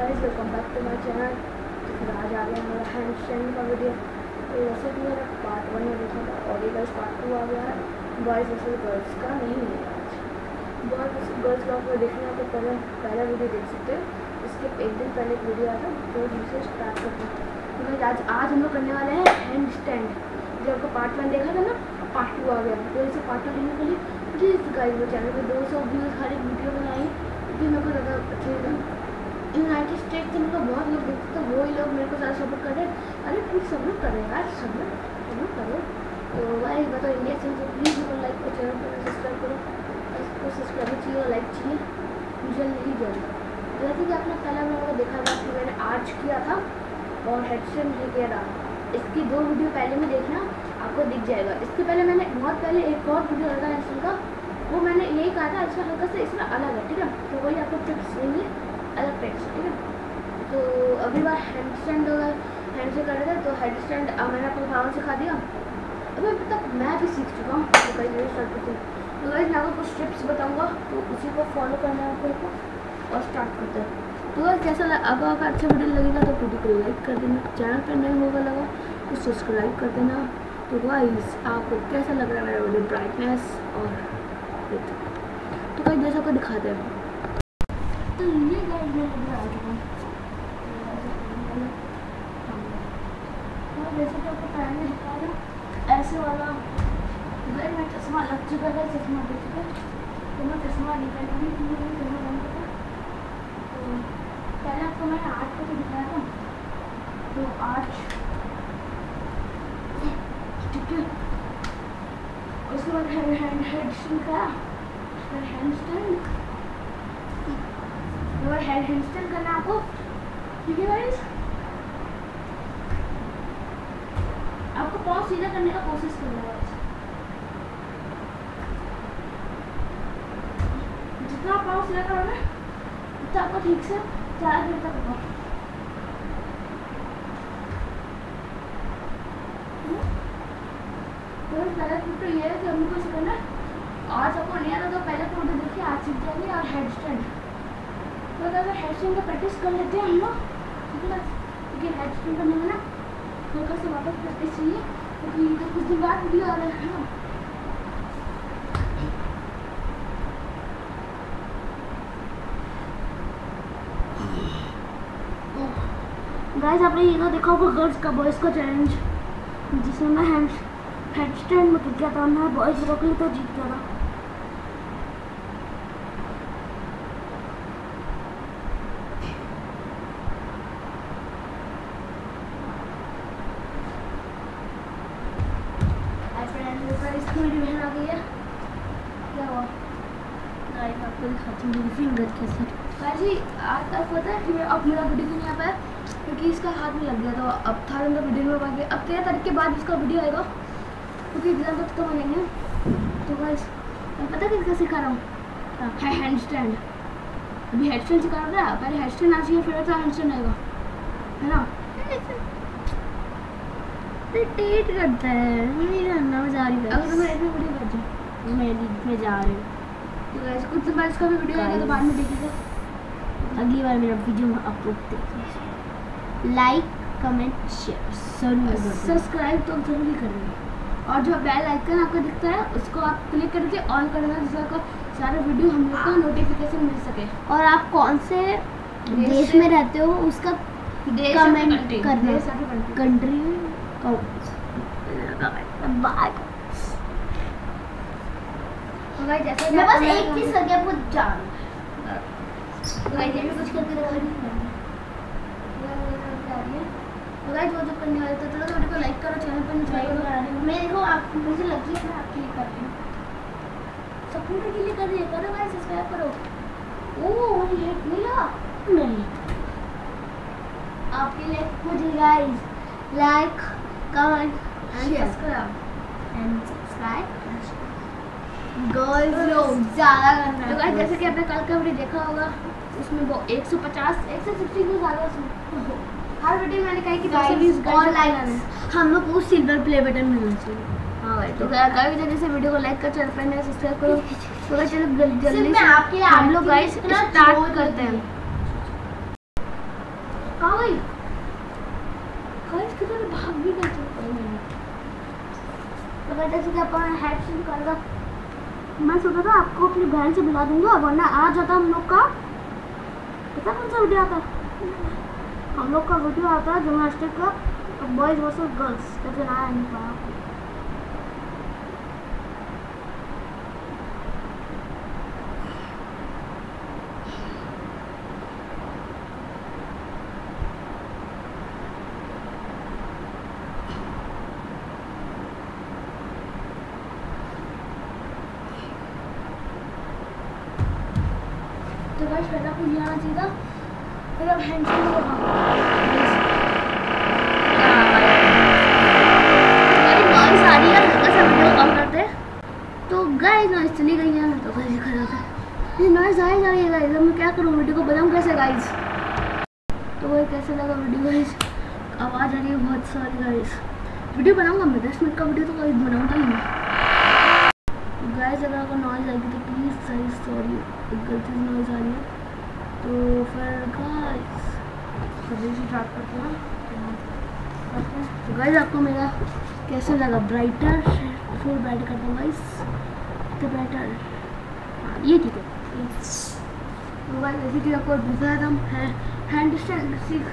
Guys welcome back to my channel तो आज आ गया हमारा हैंड स्टैंड का वीडियो तो वैसे भी मेरा पार्ट वन में देखा था और ये गाइस पार्ट टू आ गया है। बॉयज़ वैसे गर्ल्स का नहीं है आज। बॉयज़ वर्सेस गर्ल्स का आपको देखना तो पहले, पहला वीडियो देख सकते हो। इसके एक दिन पहले एक वीडियो आया था तो दूसरे स्टार्ट करते हैं तो आज आज हम लोग करने वाले हैं हैंड स्टैंड जो आपको पार्ट वन देखा था ना पार्ट टू आ गया। तो इसे पार्ट टू देखने के लिए प्लीज़ गाइस वो चैनल पर दो सौ व्यूज़ हर एक वीडियो बनाई क्योंकि मेरे को ज़्यादा अच्छे यूनाइटेड स्टेट से को बहुत लोग देखते तो वो ही लोग मेरे को ज़्यादा सपोर्ट कर रहे अरे प्लीज़ सब लोग करें यार सब लोग सब लोग करो। तो भाई बताओ इंडिया से प्लीज़ मेरे लाइक को चैनल पर सब्सक्राइब करो इसको सब्सक्राइब चाहिए और लाइक चाहिए, मुझे नहीं तो जैसे कि आपने पहला मेरे देखा था कि मैंने आज किया था और हेडसेट नहीं किया था। इसकी दो वीडियो पहले में देखना आपको दिख जाएगा। इसके पहले मैंने बहुत पहले एक और वीडियो लगा हेडसेट का वो मैंने यही कहा था इसमें हल्का सा इसमें अलग है, ठीक है? तो वही आपको टिप्स देंगे। अलग टिप्स ठीक है तो अभी बार हैंड स्टैंड हैंड से कर रहे थे तो हैंड स्टैंड मैंने आपको भाव सिखा दिया। अभी अभी तक मैं भी सीख चुका हूँ। तो कई मेरे स्टार्ट करते हैं तो गाइस मैं आपको कुछ टिप्स बताऊँगा। तो उसी को फॉलो करना है आपको और स्टार्ट करते हैं। तो गाइस कैसा लगा अगर अच्छा वीडियो लगेगा तो वीडियो को लाइक कर देना। चैनल पर नहीं होगा लगा तो सब्सक्राइब कर देना। तो वाइज आपको कैसा लग रहा है मेरा वीडियो ब्राइटनेस और तो गाइस जैसा को दिखाते हैं। तो हूँ कि चश्मा लग चुका है चश्मा तो चश्मा निकाल तो आपको मैंने आठ को दिखाया तो आज ठीक है उसके बाद हैंड हैंड स्टैंड करा हैंड स्टैंड और हैंड हैंड स्टैंड करना आपको ठीक है गाइस आपको पाँव सीधा करने का कोशिश करना है। जितना आप पाँव सीधा करोगे, उतना आपको ठीक से ज़्यादा देर तक होगा। तो पहला फ़ोटो ये है कि हमको करना आज आपको नहीं आता तो पहले फ़ोटो देखिए, आज सीख जाएँगे और हेड स्टैंड तो प्रैक्टिस कर लेते हैं हम लोग क्योंकि हेड करने में ना से वापस प्रैक्टिस चाहिए क्योंकि तो कुछ दिन बाद वीडियो आ रहा है ना गाइस आपने ये तो देखा होगा गर्ल्स का बॉयज़ का चैलेंज जिसमें मैं हैंड हेड स्टैंड में गया था, मैं बॉयज़ लोग तो जीत गया था इसकी वीडियो आ गई है क्या हुआ मेरी आज पता है कि अब मेरा वीडियो नहीं आ पाया? क्योंकि इसका हाथ में लग गया था। अब था उनका वीडियो में अब तेरह तारीख के बाद इसका वीडियो आएगा। क्योंकि एग्ज़ाम तक तो बनेंगे तो बस मैं पता कैसे सिखा रहा हूँ? है। हैंड स्टैंड अभी हेड स्टैंड सिखा रहा था। पहले हेड स्टैंड आ चाहिए फिर तो हैंड स्टैंड आएगा। है ना? टेट करता है। नहीं करना मैं जा रही हूँ। अगर इसमें वीडियो कर मैं मैं जा रही हूँ। तो गाइस कुछ बाद इसका भी वीडियो आएगा तो बाद में देखिएगा। अगली बार मेरा वीडियो अपलोड देखिए लाइक कमेंट शेयर ज़रूर सब्सक्राइब तो ज़रूर करेंगे और जो बेल आइकन आपको दिखता है उसको आप क्लिक करके ऑन कर देना जिससे आपको सारे वीडियो हम लोग का नोटिफिकेशन मिल सके। और आप कौन से देश में रहते हो उसका country, करना। कंट्री बाय तो गाइस जैसे कि मैं आपको बस मैं एक चीज़ करके आपको जान। तो गाइस ये भी कुछ करके है तो गाइस वो जो करने वाले थे तो वीडियो को लाइक करो चैनल पर नहीं करो मैं देखो आप मुझे लगी है मैं आपके लिए कर रही हूँ सपोर्ट के लिए कर रही है करो गाइस सब्सक्राइब करो। ओ वही है मिला। नहीं। आपके लिए मुझे guys like comment and subscribe and subscribe girls लोग ज़्यादा करना है। तो जैसे कि आपने कल का वीडियो देखा होगा उसमें वो एक सौ पचास एक सौ फिफ्टी से ज़्यादा उसमें? हर वीडियो मैंने कहा कि गाइस और लाइक हम लोग को सिल्वर प्ले बटन मिलना चाहिए। हाँ भाई तो गाइस जैसे वीडियो को लाइक कर चैनल पर सब्सक्राइब करो तो चलो जल्दी से आपके हम लोग गाइस स्टार्ट करते हैं। कहाँ गई? गाइस किधर भाग भी नहीं सकते मैंने। तो जैसे कि अपन हेडफोन कर मैं सोचा था आपको अपनी बहन से बुला दूँगा वरना आ जाता हम लोग का। पता कौन सा वीडियो आता? हम लोग का वीडियो आता है जिमनास्टिक का बॉयज़ वर्सेस गर्ल्स कैसे आया नहीं तो गाइस पहले आपको ये आना था। फिर अब को है हैं तो गाइस नॉइस चली गई है तो गाइस खराब है। ये नॉइस आ ही जा रही है मैं क्या करूँ वीडियो को बनाऊँ कैसे गाइस तो वही कैसे लगा वीडियो गाइस आवाज़ आ रही है बहुत सारी गाइस वीडियो बनाऊँगा मैं, दस मिनट का वीडियो तो गाइस बनाऊँगा ही मैं गाइस अगर आपको तो सॉरी गलती से नॉइज़ आ रही है। तो फिर गाइस जल्दी से स्टार्ट करते हैं तो गाइस आपको मेरा कैसा लगा? ब्राइटर फुल ब्राइट करता हूँ गाइस तो ब्राइटर हाँ ये ठीक है। तो गाइस जैसे कि आपको बताया था है। हैंड स्टैंड सीख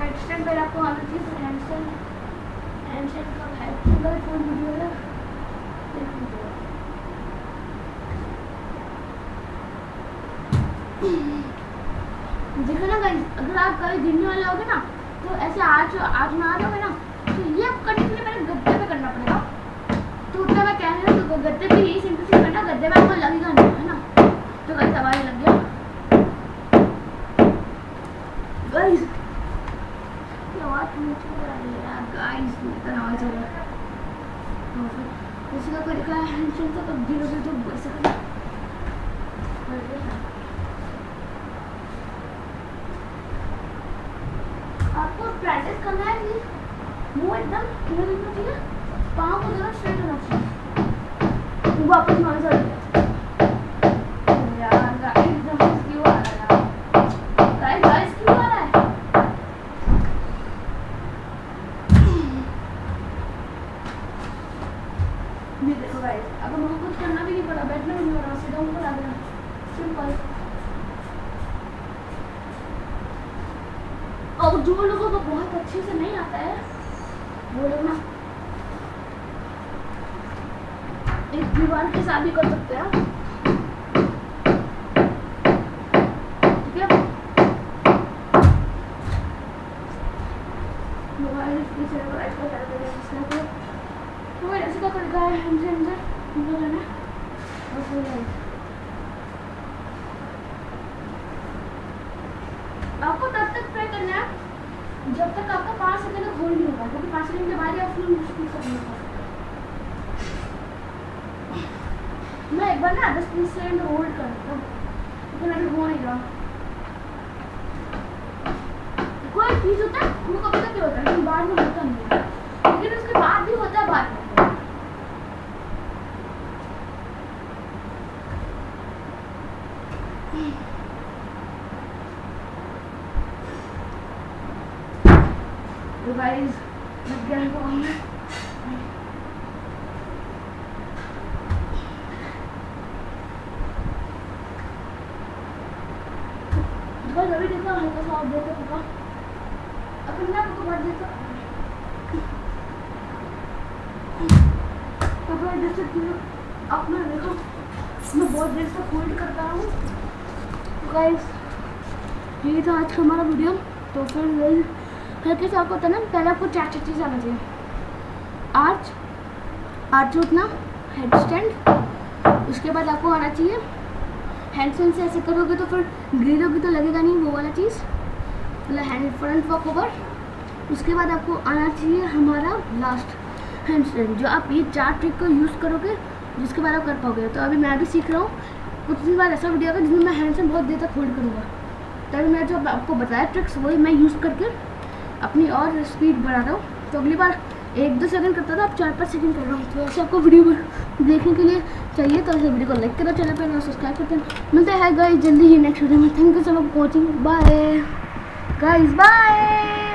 हैंड स्टैंड पहले आपको आना चाहिए। हैंड स्टैंड हैंड स्टैंड का है फ़ोन वीडियो है एक मिनट देखो ना गाइस अगर आप कभी गिरने वाले होगे ना तो ऐसे आज आज में आ जाओगे ना तो ये करने के लिए पहले गद्दे पे करना पड़ेगा। तो उतना मैं कह रही हूँ तो गद्दे पे यही सिंपल करना, गद्दे पे आपको लगेगा नहीं है ना तो गाइस आवाज़ लग गया गाइस ये आवाज़ नीचे आ रही है यार गाइस इतना आवाज़ आ रहा है तो फिर किसी का कोई दिखा हैंडशेक तो कब गिरोगे तो वैसे करना आपको प्रैक्टिस करना है कि मुँह एकदम खुला रखना चाहिए पाँव को जरा स्ट्रेट होना चाहिए। वापस मान जा यार गाइस नॉइस क्यों आ रहा गाइस गाइस क्यों आ रहा ये देखो गाइस अब हमको कुछ करना भी नहीं पड़ा। बैठना भी नहीं पड़ा, सीधा ऊपर आ गया सिंपल और जो लोगों को बहुत अच्छे से नहीं आता है, वो लोग ना एक दीवार के साथ भी कर सकते हैं। ऐसे का गया है, हमसे अंदर हम लोग है। ना बस हो जाए आपको तब तक ट्राई करना है जब तक आपका पाँच सेकंड तक होल्ड नहीं होगा क्योंकि पाँच सेकंड के बाद ही आप फुल मुश्किल करना होगा मैं एक बार ना दस बीस सेकंड होल्ड कर लेता हूँ, लेकिन अभी हो नहीं रहा। कोई चीज़ होता है वो कभी तक होता है? लेकिन बाद में होता नहीं लेकिन उसके बाद भी होता है बाद में तो गाइस लग में अभी देखो हल्का सा और देखो होगा अपन ना आपको बात देता तो फिर जैसे कि अपना देखो, मैं बहुत देर से होल्ड करता हूँ। तो गाइस ये था आज का हमारा वीडियो तो फिर गाइस हल्के से आपको होता है ना, पहले आपको चार चार चीज़ आना चाहिए आर्च आर्च उठना हेड स्टैंड उसके बाद आपको आना चाहिए। हैंड स्टैंड से ऐसे करोगे तो फिर गिरोगे तो लगेगा नहीं वो वाला चीज़। मतलब हैंड फ्रंट वॉक ओवर उसके बाद आपको आना चाहिए हमारा लास्ट हैंड स्टैंड जो आप ये चार ट्रिक को यूज़ करोगे, जिसके बाद आप कर पाओगे। तो अभी मैं भी सीख रहा हूँ, कुछ दिन बाद ऐसा वीडियो होगा जिसमें मैं हैंड स्टैंड बहुत देर तक होल्ड करूँगा। तभी मैं जो आपको बताया ट्रिक्स वही मैं यूज़ करके अपनी और स्पीड बढ़ा रहा हूँ। तो अगली बार एक दो सेकंड करता था, अब चार पाँच सेकंड कर रहा हूँ। तो ऐसे आपको वीडियो देखने के लिए चाहिए तो ऐसे वीडियो को लाइक करो चैनल पर सब्सक्राइब करते हैं मिलते हैं गाइज़ जल्दी ही नेक्स्ट वीडियो में। Thank you so much watching bye guys bye